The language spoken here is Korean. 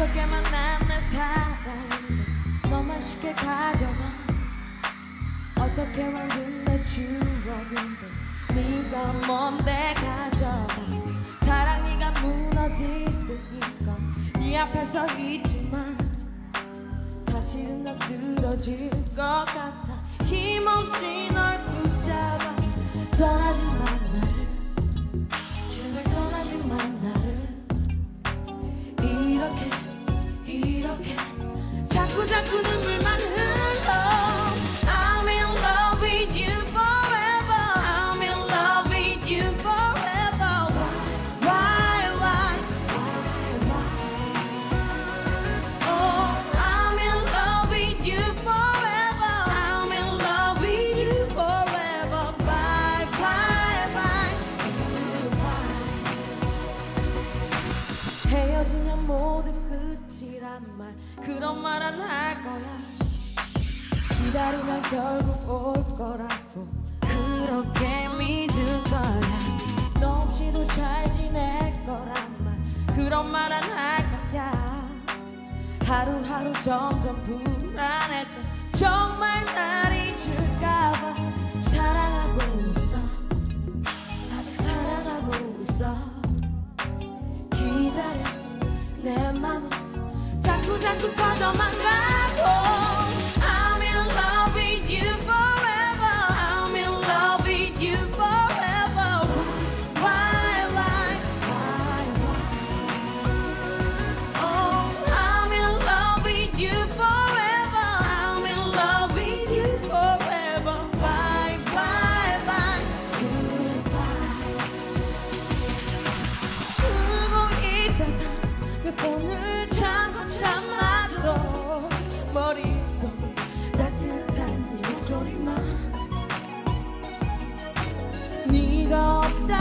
어떻게 만난 내 사랑인데 너만 쉽게 가져가 어떻게 만든 내 추억인데? 네가 뭔데 가져가 사랑 네가 무너질 뿐인건네 앞에 서 있지만 사실은 나 쓰러질 것 같아. 힘없이 널 붙잡아. 떠나지 마 모든 끝이란 말 그런 말 안 할 거야. 기다리면 결국 올 거라고. 그렇게 믿을 거야. 너 없이도 잘 지낼 거란 말 그런 말 안 할 거야. 하루하루 점점 불안해져. 정말 날 잊을까봐. 사랑하고 있어. 아직 사랑하고 있어. 기다려 내 맘은 자꾸 자꾸 커져만 가고 네가 없다.